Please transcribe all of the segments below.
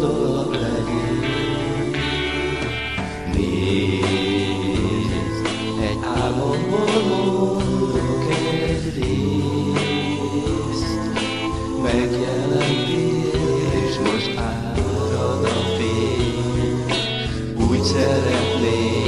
dolog legyen. Nézd, egy álmomból mondok egy részt, megjelentél, és most árad a fény. Úgy szeretném,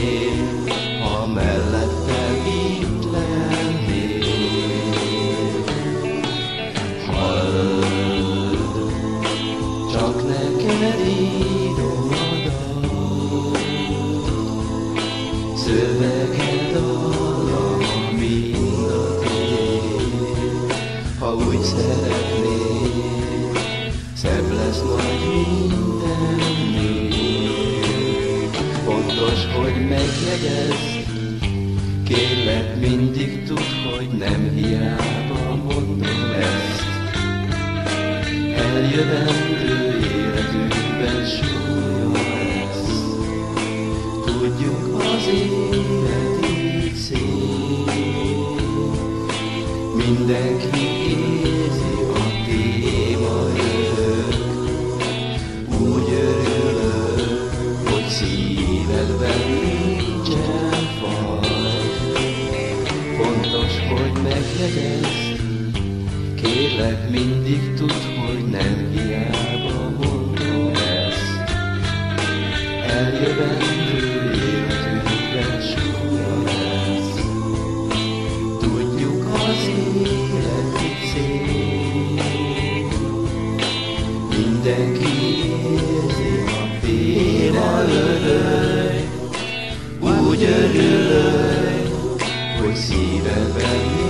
megjegyezd, Kérlek mindig tudd, hogy nem hiába mondom ezt. Eljövendő lesz. Tudjuk az élet így szép. Mindenki érzi a téma. Úgy örülök, hogy szívedben nincsen faj. Fontos, hogy megjegyezd, kérlek mindig tudd, hogy nem hiába mindenki Éva örülj, úgy örülök, hogy szívedben